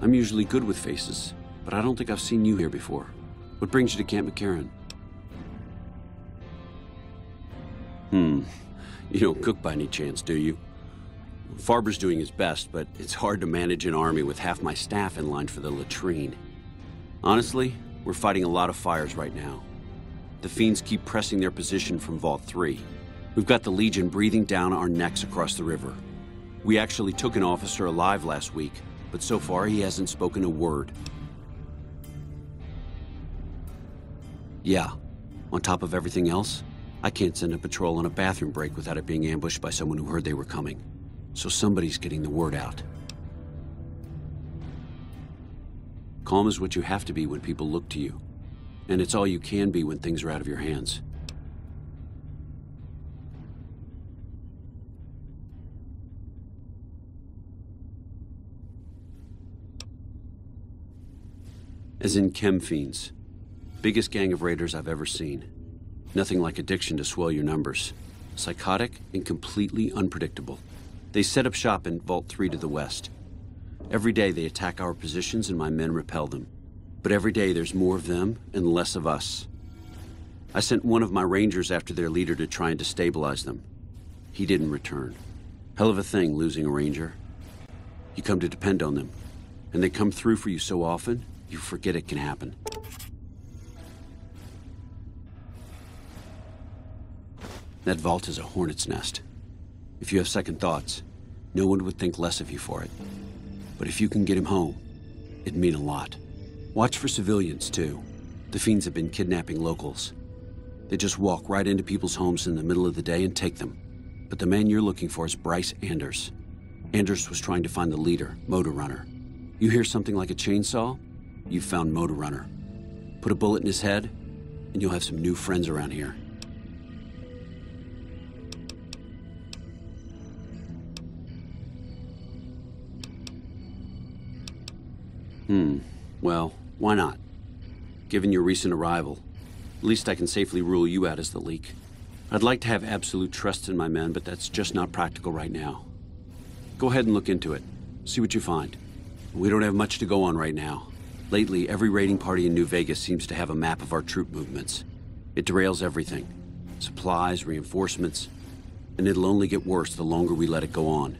I'm usually good with faces, but I don't think I've seen you here before. What brings you to Camp McCarran? Hmm. You don't cook by any chance, do you? Farber's doing his best, but it's hard to manage an army with half my staff in line for the latrine. Honestly, we're fighting a lot of fires right now. The fiends keep pressing their position from Vault 3. We've got the Legion breathing down our necks across the river. We actually took an officer alive last week, but so far he hasn't spoken a word. Yeah, on top of everything else, I can't send a patrol on a bathroom break without it being ambushed by someone who heard they were coming. So somebody's getting the word out. Calm is what you have to be when people look to you. And it's all you can be when things are out of your hands. As in chem fiends. Biggest gang of raiders I've ever seen. Nothing like addiction to swell your numbers. Psychotic and completely unpredictable. They set up shop in Vault 3 to the west. Every day they attack our positions and my men repel them. But every day there's more of them and less of us. I sent one of my rangers after their leader to try and destabilize them. He didn't return. Hell of a thing, losing a ranger. You come to depend on them. And they come through for you so often, you forget it can happen. That vault is a hornet's nest. If you have second thoughts, no one would think less of you for it. But if you can get him home, it'd mean a lot. Watch for civilians, too. The fiends have been kidnapping locals. They just walk right into people's homes in the middle of the day and take them. But the man you're looking for is Bryce Anders. Anders was trying to find the leader, Motor Runner. You hear something like a chainsaw? You've found Motor Runner. Put a bullet in his head, and you'll have some new friends around here. Hmm. Well, why not? Given your recent arrival, at least I can safely rule you out as the leak. I'd like to have absolute trust in my men, but that's just not practical right now. Go ahead and look into it. See what you find. We don't have much to go on right now. Lately, every raiding party in New Vegas seems to have a map of our troop movements. It derails everything. Supplies, reinforcements, and it'll only get worse the longer we let it go on.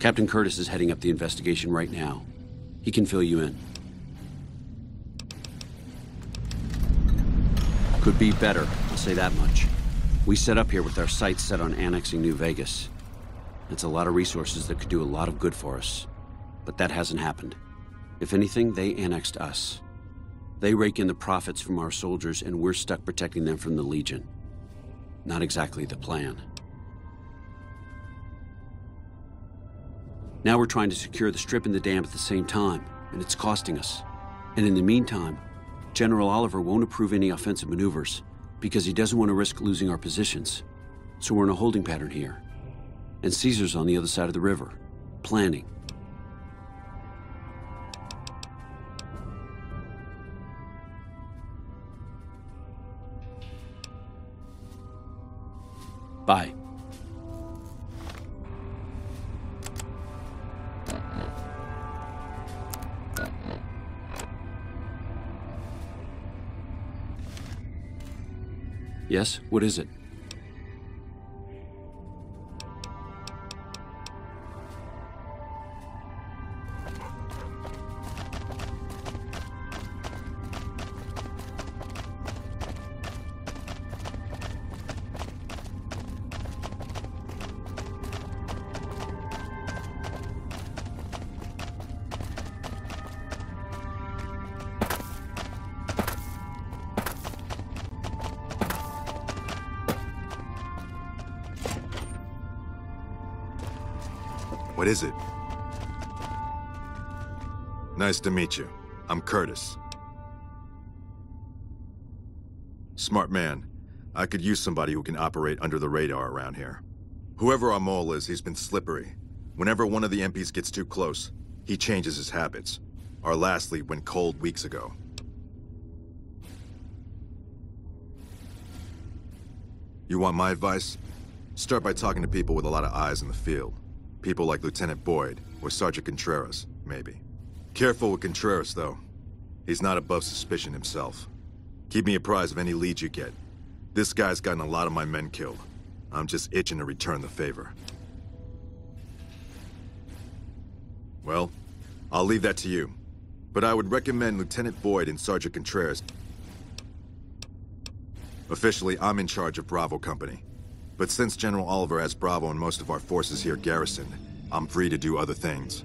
Captain Curtis is heading up the investigation right now. He can fill you in. Could be better, I'll say that much. We set up here with our sights set on annexing New Vegas. It's a lot of resources that could do a lot of good for us. But that hasn't happened. If anything, they annexed us. They rake in the profits from our soldiers, and we're stuck protecting them from the Legion. Not exactly the plan. Now we're trying to secure the strip and the dam at the same time, and it's costing us. And in the meantime, General Oliver won't approve any offensive maneuvers because he doesn't want to risk losing our positions. So we're in a holding pattern here. And Caesar's on the other side of the river, planning. Bye. Yes? What is it? Nice to meet you. I'm Curtis. Smart man. I could use somebody who can operate under the radar around here. Whoever our mole is, he's been slippery. Whenever one of the MPs gets too close, he changes his habits. Our last lead went cold weeks ago. You want my advice? Start by talking to people with a lot of eyes in the field. People like Lieutenant Boyd or Sergeant Contreras, maybe. Careful with Contreras, though. He's not above suspicion himself. Keep me apprised of any leads you get. This guy's gotten a lot of my men killed. I'm just itching to return the favor. Well, I'll leave that to you. But I would recommend Lieutenant Boyd and Sergeant Contreras. Officially, I'm in charge of Bravo Company. But since General Oliver has Bravo and most of our forces here garrisoned, I'm free to do other things.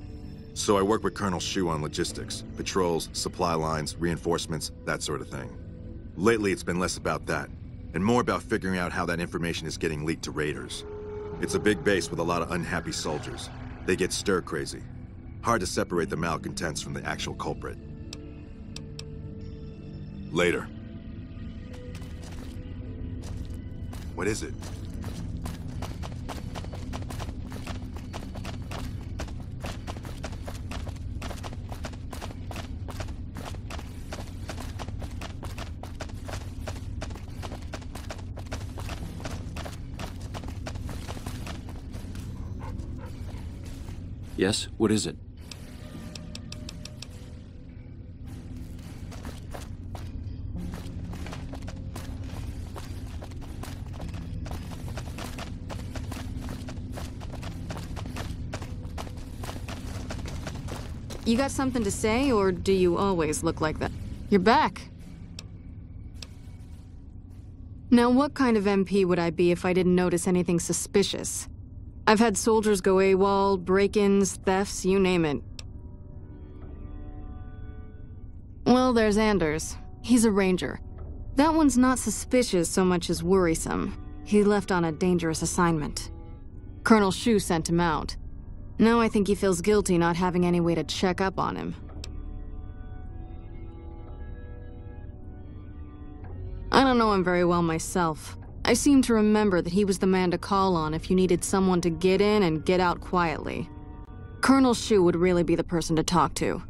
So I work with Colonel Hsu on logistics, patrols, supply lines, reinforcements, that sort of thing. Lately, it's been less about that, and more about figuring out how that information is getting leaked to raiders. It's a big base with a lot of unhappy soldiers. They get stir crazy. Hard to separate the malcontents from the actual culprit. Later. What is it? Yes? What is it? You got something to say, or do you always look like that? You're back. Now, what kind of MP would I be if I didn't notice anything suspicious? I've had soldiers go AWOL, break-ins, thefts, you name it. Well, there's Anders. He's a ranger. That one's not suspicious so much as worrisome. He left on a dangerous assignment. Colonel Hsu sent him out. Now I think he feels guilty not having any way to check up on him. I don't know him very well myself. I seem to remember that he was the man to call on if you needed someone to get in and get out quietly. Colonel Hsu would really be the person to talk to.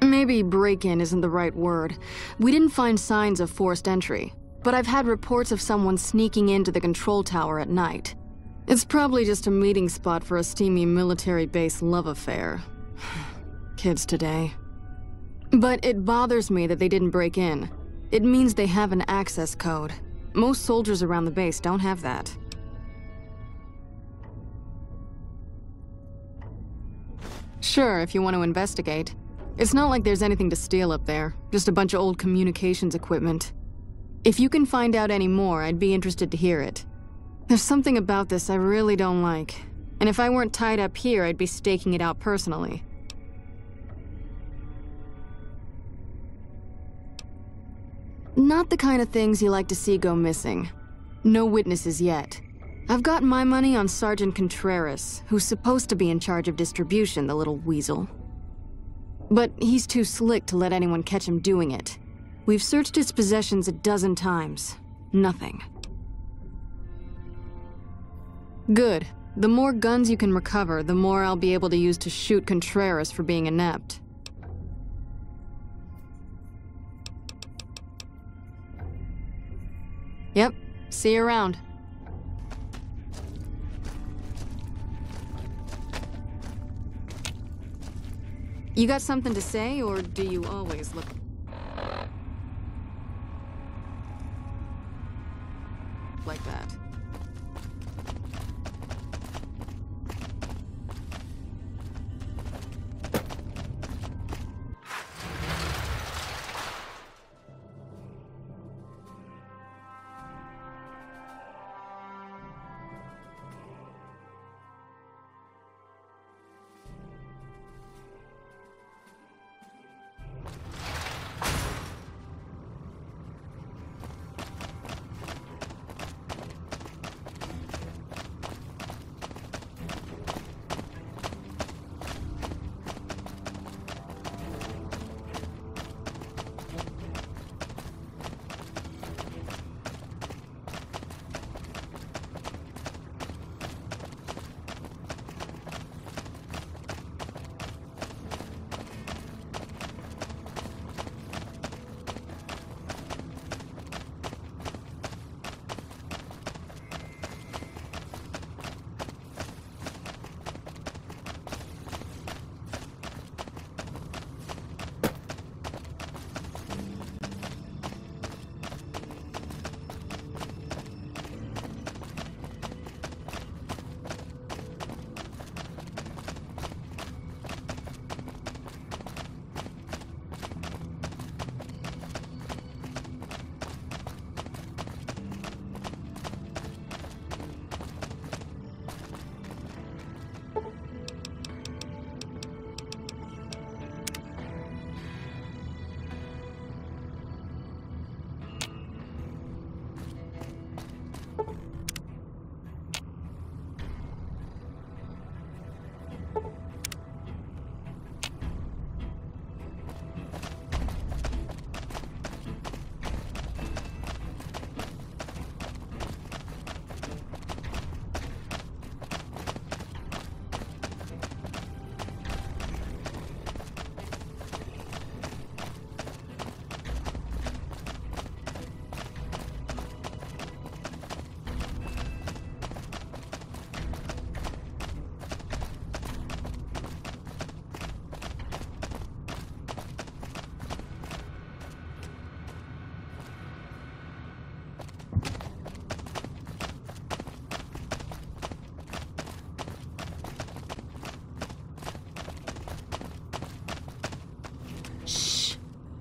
Maybe break-in isn't the right word. We didn't find signs of forced entry, but I've had reports of someone sneaking into the control tower at night. It's probably just a meeting spot for a steamy military base love affair. Kids today. But it bothers me that they didn't break in. It means they have an access code. Most soldiers around the base don't have that. Sure, if you want to investigate. It's not like there's anything to steal up there, just a bunch of old communications equipment. If you can find out any more, I'd be interested to hear it. There's something about this I really don't like. And if I weren't tied up here, I'd be staking it out personally. Not the kind of things you like to see go missing. No witnesses yet. I've got my money on Sergeant Contreras, who's supposed to be in charge of distribution, the little weasel. But he's too slick to let anyone catch him doing it. We've searched his possessions a dozen times. Nothing. Good. The more guns you can recover, the more I'll be able to use to shoot Contreras for being inept. Yep. See you around. You got something to say, or do you always look...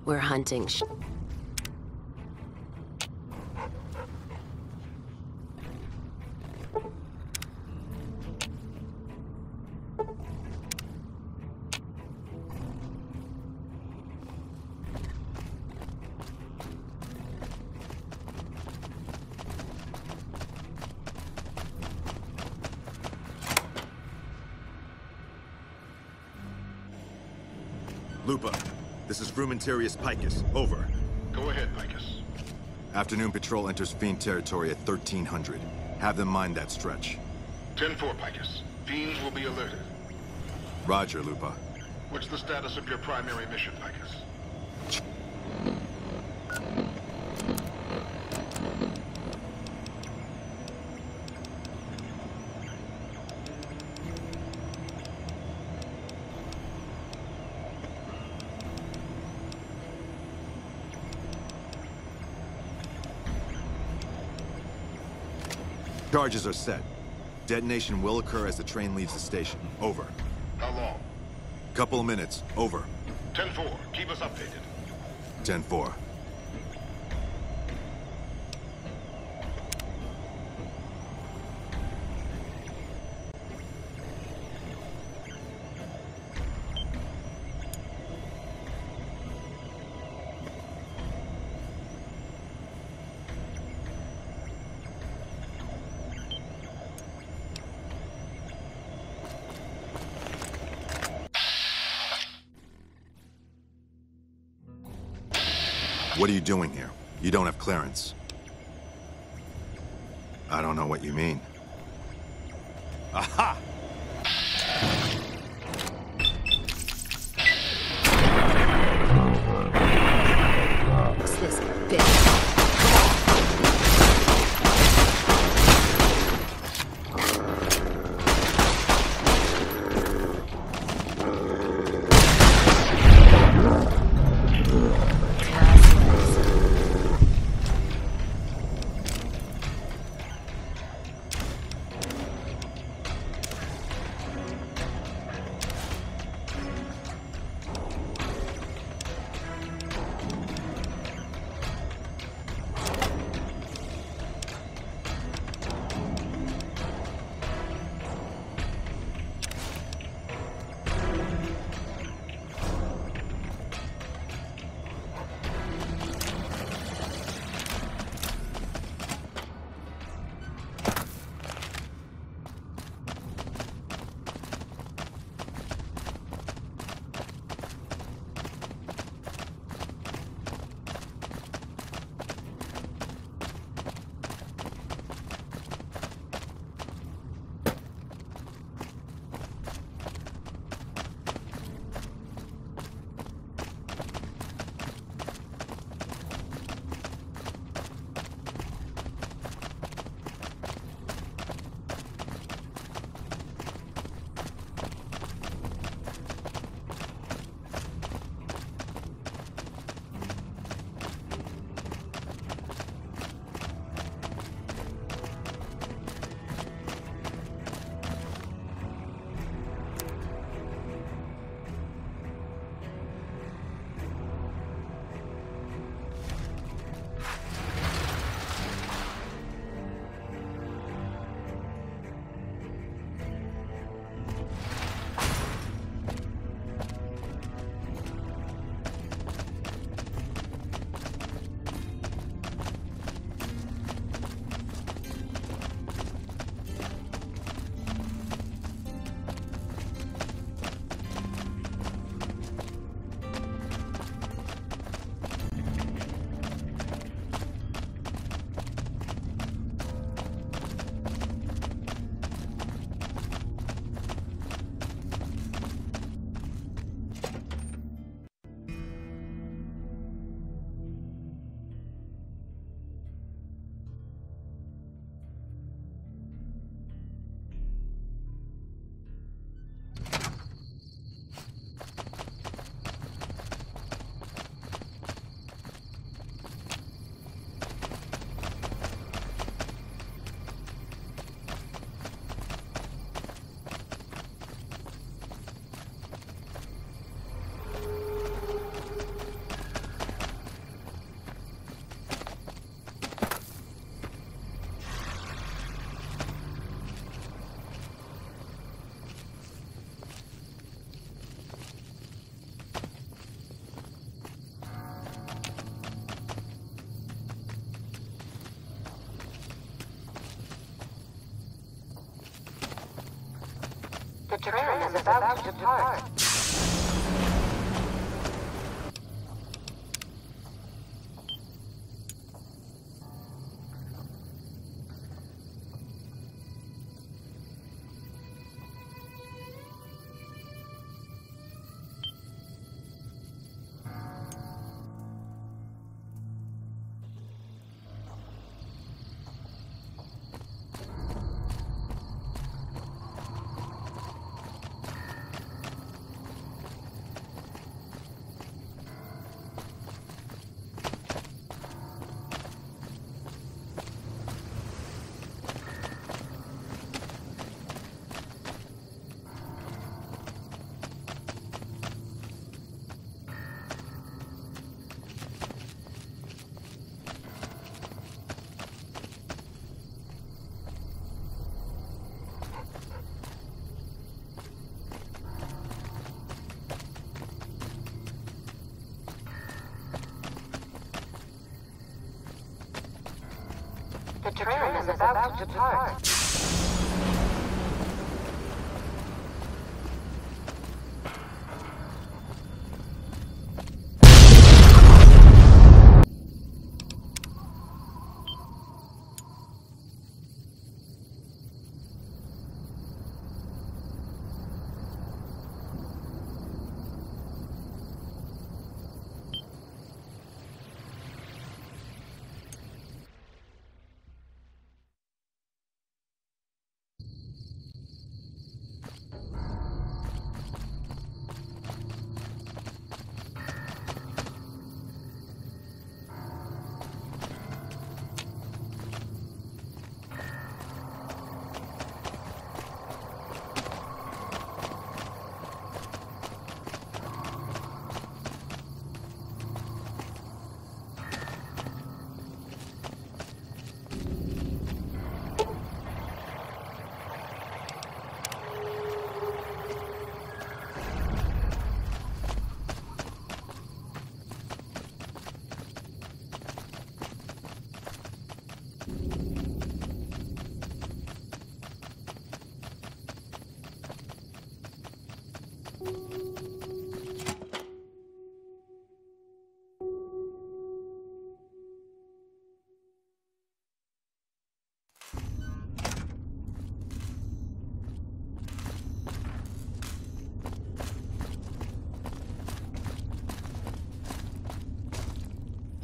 We're hunting. Lupa, this is Frumentarius Picus. Over. Go ahead, Picus. Afternoon patrol enters Fiend territory at 1300. Have them mind that stretch. 10-4, Picus. Fiends will be alerted. Roger, Lupa. What's the status of your primary mission, Picus? Charges are set. Detonation will occur as the train leaves the station. Over. How long? Couple of minutes. Over. 10-4. Keep us updated. 10-4. Clearance. I don't know what you mean. The train is about to depart. About to depart.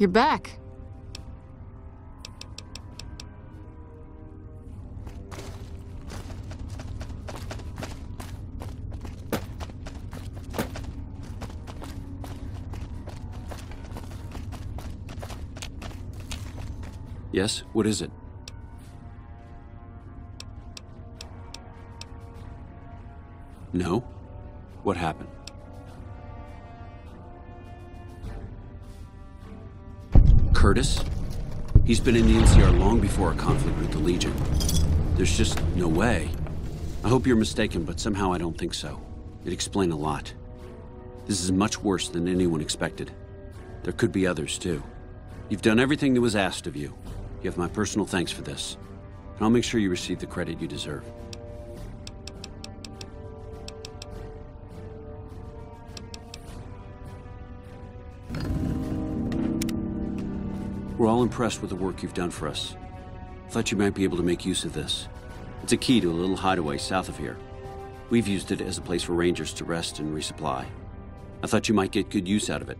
You're back. Yes? What is it? No? What happened? He's been in the NCR long before our conflict with the Legion. There's just no way. I hope you're mistaken, but somehow I don't think so. It explained a lot. This is much worse than anyone expected. There could be others, too. You've done everything that was asked of you. You have my personal thanks for this. And I'll make sure you receive the credit you deserve. We're all impressed with the work you've done for us. Thought you might be able to make use of this. It's a key to a little hideaway south of here. We've used it as a place for rangers to rest and resupply. I thought you might get good use out of it.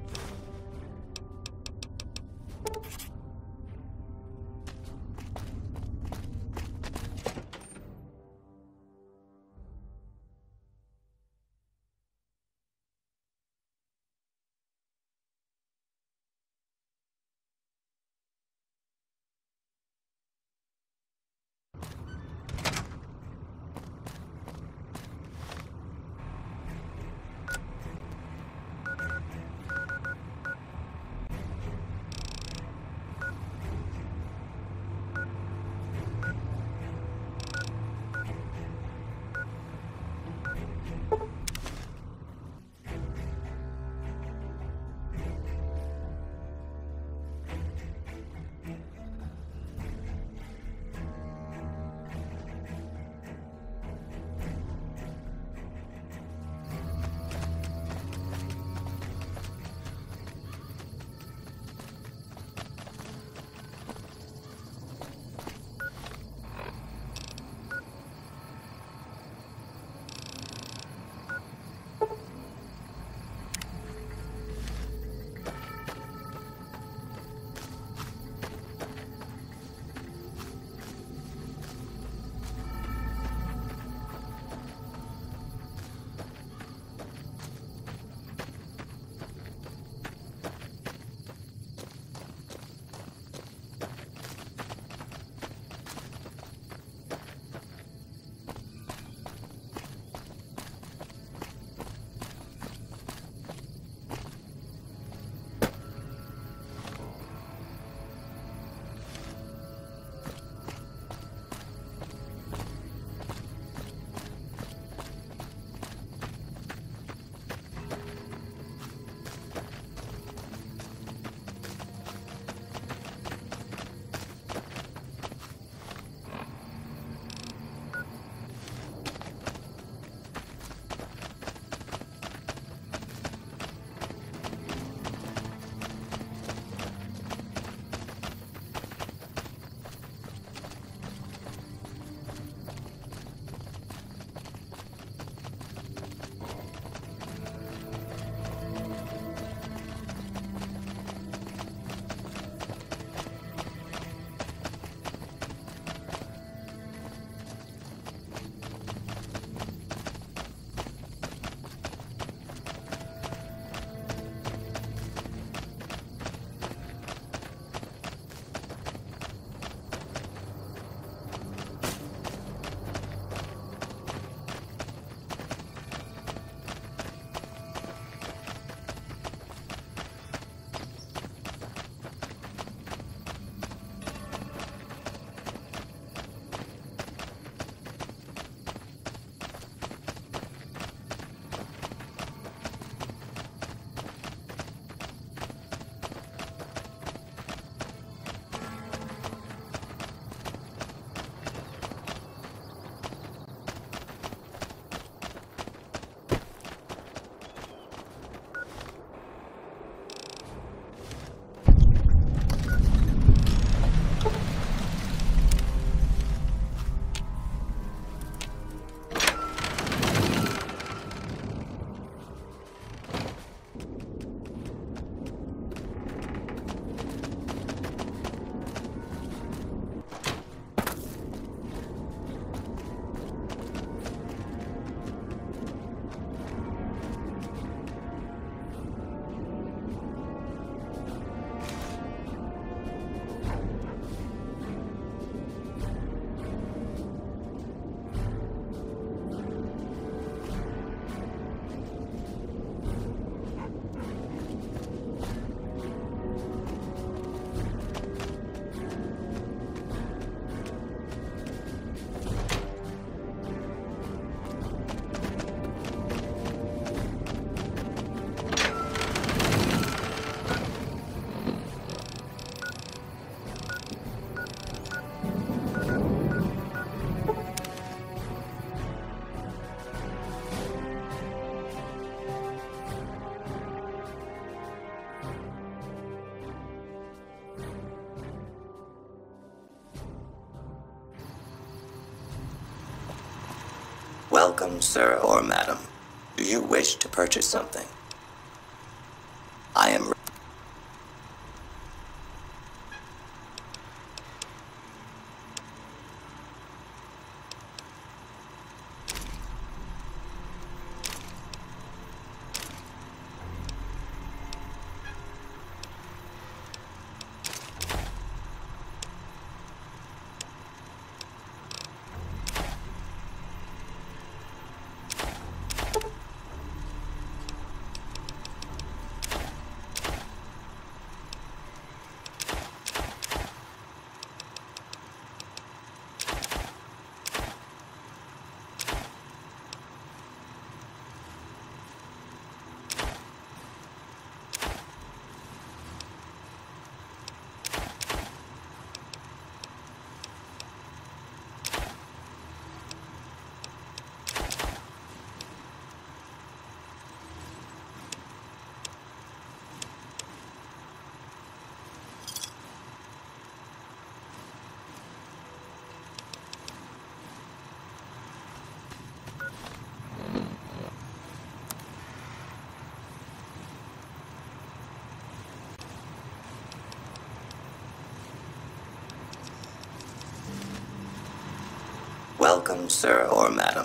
Welcome, sir or madam. Do you wish to purchase something? I am. Welcome, sir or madam.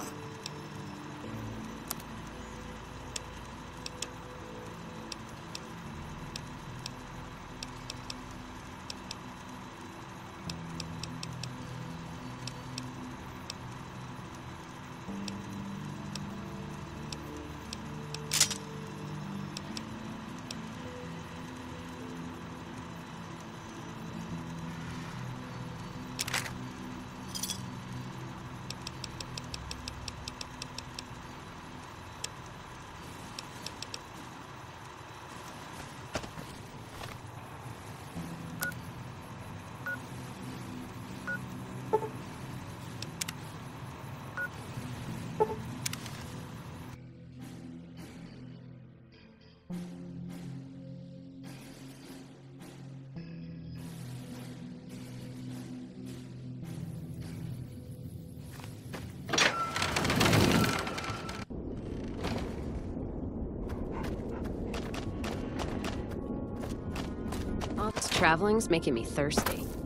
Traveling's making me thirsty.